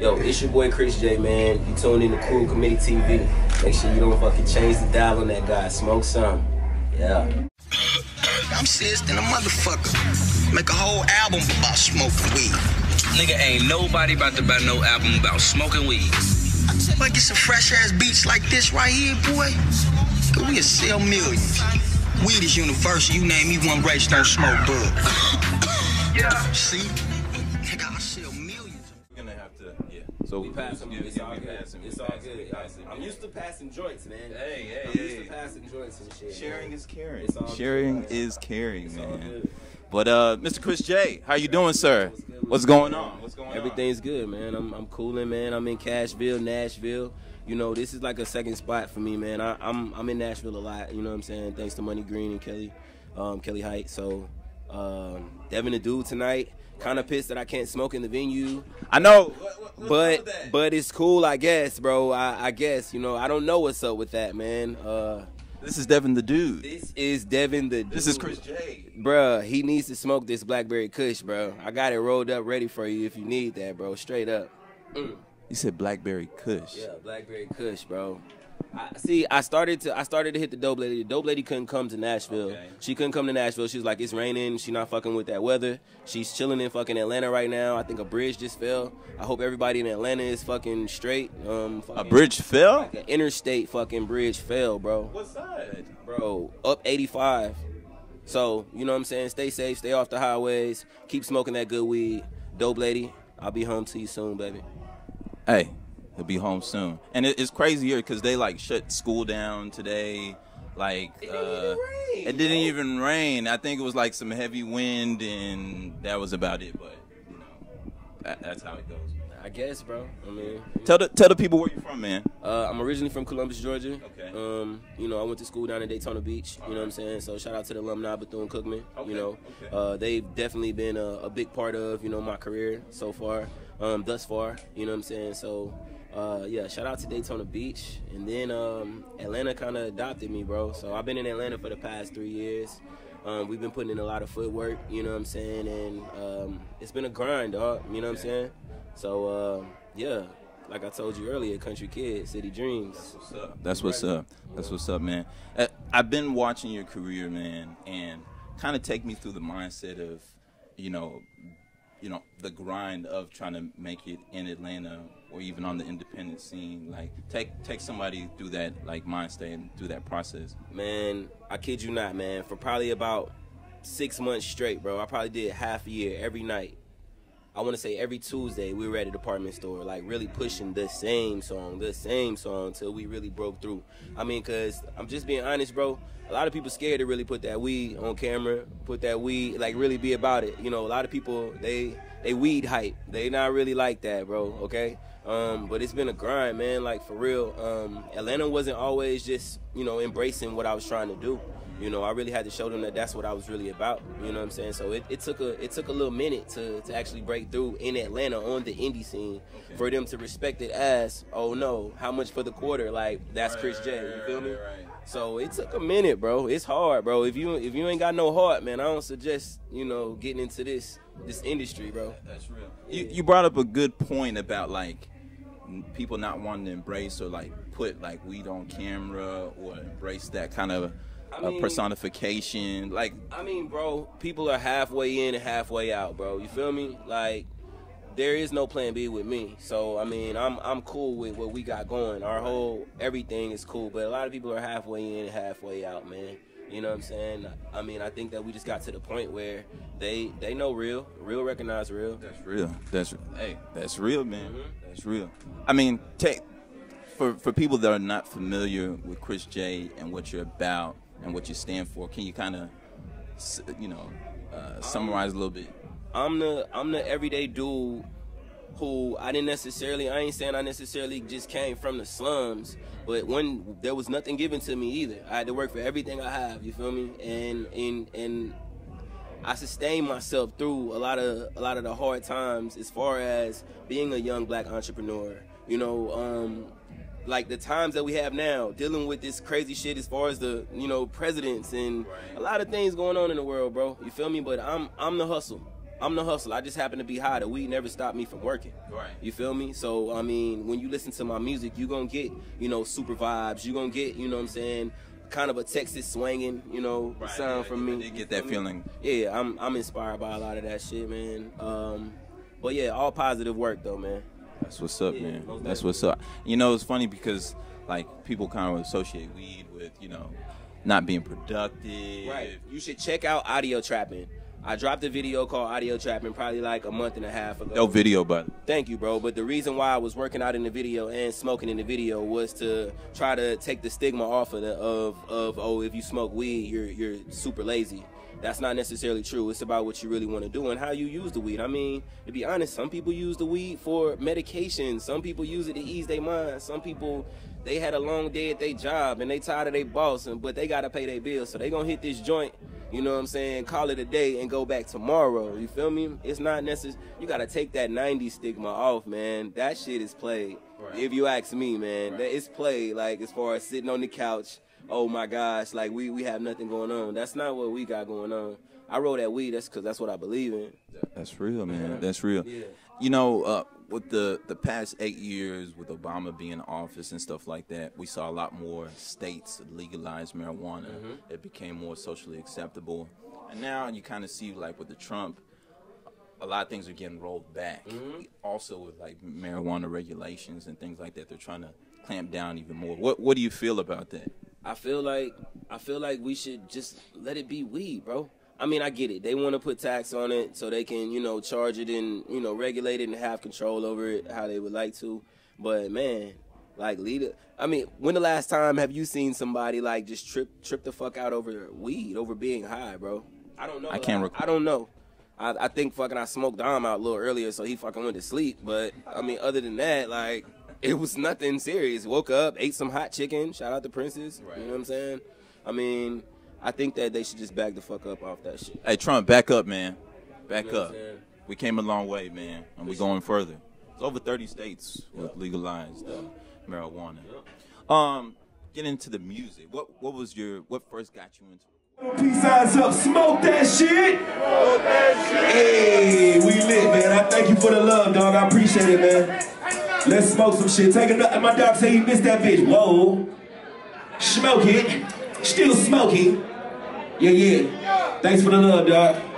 Yo, it's your boy Kris J, man. You tuned in to Cruel Committee TV. Make sure you don't fucking change the dial on that guy. Smoke some. Yeah. I'm serious than a motherfucker. Make a whole album about smoking weed. Nigga, ain't nobody about to buy no album about smoking weed. Might get some fresh ass beats like this right here, boy. We'll sell millions. Weed is universal. You name me one race, don't smoke bud. yeah. See? We're gonna have to, yeah. So We pass them. It's all good. pass them, we It's all pass them, we good. pass them. I'm used to passing joints, man. Hey, hey, I'm used hey. to passing joints and shit. Sharing man. is caring. Good, Sharing man. is caring, It's man. good. But uh, Mr. Kris J, how you doing, sir? What's good, What's going on? What's going on? Everything's good, man. I'm I'm cooling, man. I'm in Cashville, Nashville. You know, this is like a second spot for me, man. I, I'm I'm in Nashville a lot. You know what I'm saying? Thanks to Money Green and Kelly, um, Kelly Height. So, um, Devin the dude tonight. Kind of pissed that I can't smoke in the venue. I know. but but it's cool, I guess, bro. I, I guess you know I don't know what's up with that, man. Uh, this is Devin the dude. this is Devin the. This is. Kris J. Bruh, he needs to smoke this blackberry kush, bro. I got it rolled up ready for you if you need that, bro. Straight up. You said Blackberry Kush. Yeah, blackberry kush, bro. I, see, I started to I started to hit the dope lady. The dope lady couldn't come to Nashville. Okay. She couldn't come to Nashville. She was like, it's raining. She not fucking with that weather. She's chilling in fucking Atlanta right now. I think a bridge just fell. I hope everybody in Atlanta is fucking straight. Um, A bridge fell? Like an interstate fucking bridge fell, bro. What side? Bro, up 85. So, you know what I'm saying? Stay safe, stay off the highways, keep smoking that good weed. Dope lady, I'll be home to you soon, baby. Hey, he'll be home soon. And it, it's crazy here because they like shut school down today. Like It didn't uh, even rain, it didn't even rain. I think it was like some heavy wind, and that was about it. But you know, that, that's how it goes. I guess, bro. I mean, Tell the tell the people where you're from, man. uh, I'm originally from Columbus, Georgia. Okay. Um, you know, I went to school down in Daytona Beach. You know what I'm saying? So shout out to the alumni Bethune Cookman. Okay, You know, okay. uh, they've definitely been a, a big part of you know my career so far, um, thus far. You know what I'm saying? So. Uh, yeah, shout out to Daytona Beach, and then um, Atlanta kind of adopted me, bro. So I've been in Atlanta for the past three years. Um, we've been putting in a lot of footwork, you know what I'm saying, and um, it's been a grind, dog. You know what I'm saying? So uh, yeah, like I told you earlier, country kid, city dreams. What's up? That's what's up. That's what's up, man. Uh, I've been watching your career, man, and kind of take me through the mindset of, you know, you know, the grind of trying to make it in Atlanta or even on the independent scene. Like, take take somebody through that like mind mindset and through that process. Man, I kid you not, man. For probably about six months straight, bro. I probably did half a year every night. I want to say every Tuesday we were at a department store, like really pushing the same song, the same song till we really broke through. I mean, cause I'm just being honest, bro. A lot of people scared to really put that weed on camera, put that weed, like really be about it. You know, a lot of people they they weed hype. They not really like that, bro. Okay. Um, but it's been a grind, man. Like for real. Um, Atlanta wasn't always just you know embracing what I was trying to do. You know, I really had to show them that that's what I was really about. You know what I'm saying? So it, it took a it took a little minute to, to actually break through in Atlanta on the indie scene for them to respect it as, oh no, how much for the quarter? Like that's Kris J. You feel me? So it took a minute, bro. It's hard, bro. If you if you ain't got no heart, man, I don't suggest you know getting into this this industry, bro. That's real. You you brought up a good point about like people not wanting to embrace or like put like weed on camera or embrace that kind of I mean- personification. Like I mean, bro, people are halfway in and halfway out, bro. You feel me? Like there is no plan B with me. So I mean, I'm I'm cool with what we got going. Our whole everything is cool, but a lot of people are halfway in and halfway out, man. You know what I'm saying? I mean, I think that we just got to the point where they they know real, real recognize real. That's real. That's hey, that's real, man. Mm-hmm. That's real. I mean, take for for people that are not familiar with Kris J and what you're about and what you stand for. Can you kind of, you know, uh, summarize a little bit? I'm the I'm the everyday dude who I didn't necessarily I ain't saying I necessarily just came from the slums, but when there was nothing given to me either. I had to work for everything I have, you feel me? And and and I sustained myself through a lot of a lot of the hard times as far as being a young black entrepreneur. You know, um, like the times that we have now, dealing with this crazy shit as far as the you know presidents and a lot of things going on in the world, bro. You feel me? But I'm I'm the hustle. I'm the hustle. I just happen to be high. The weed never stopped me from working. Right. You feel me? So I mean, when you listen to my music, you gonna get you know super vibes. You gonna get you know what I'm saying. Kind of a Texas swinging, you know, Right, sound yeah, from me. did get that feeling. Yeah, I'm I'm inspired by a lot of that shit, man. Um, but yeah, all positive work though, man. That's what's up, man. That's what's up. You know, it's funny because like people kind of associate weed with you know not being productive. Right. You should check out Audio Trapping. I dropped a video called Audio Trapping probably like a month and a half ago. No video, but Thank you, bro. But the reason why I was working out in the video and smoking in the video was to try to take the stigma off of the of of oh if you smoke weed you're you're super lazy. That's not necessarily true. It's about what you really want to do and how you use the weed. I mean, to be honest, some people use the weed for medication. Some people use it to ease their mind. Some people they had a long day at their job and they tired of their boss and but they gotta pay their bills. So they gonna hit this joint, you know what I'm saying, call it a day and go back tomorrow. You feel me? It's not necessary you gotta take that 90 stigma off, man. That shit is played. Right. If you ask me, man. Right. That it's played like as far as sitting on the couch, oh my gosh, like we we have nothing going on. That's not what we got going on. I roll that weed, that's cause that's what I believe in. that's real, man. That's real. Yeah. You know, uh, with the the past eight years, with Obama being in office and stuff like that, we saw a lot more states legalize marijuana. It became more socially acceptable, and now you kind of see like with the Trump, a lot of things are getting rolled back. Also with like marijuana regulations and things like that, they're trying to clamp down even more. What What do you feel about that? I feel like I feel like we should just let it be weed, bro. I mean, I get it. They want to put tax on it so they can, you know, charge it and you know regulate it and have control over it how they would like to. But man, like lead it. I mean, when the last time have you seen somebody like just trip trip the fuck out over weed, over being high, bro? I don't know. I can't I, recall. I don't know. I, I think fucking I smoked Dom out a little earlier, so he fucking went to sleep. But I mean, other than that, like it was nothing serious. Woke up, ate some hot chicken. Shout out to Princess. Right. You know what I'm saying? I mean, I think that they should just back the fuck up off that shit. Hey Trump, back up, man. Back You know up. Saying? We came a long way, man, and we're going further. It's over 30 states with Yep. legalized uh, marijuana. Um, get into the music. What what was your what first got you into? Peace signs up, smoke that shit. Smoke that shit. Hey, we lit, man. I thank you for the love, dog. I appreciate it, man. Let's smoke some shit. Take a another. My dog say he missed that bitch. Whoa. Smoke it. Still smoking. Yeah, yeah. Thanks for the love, dog.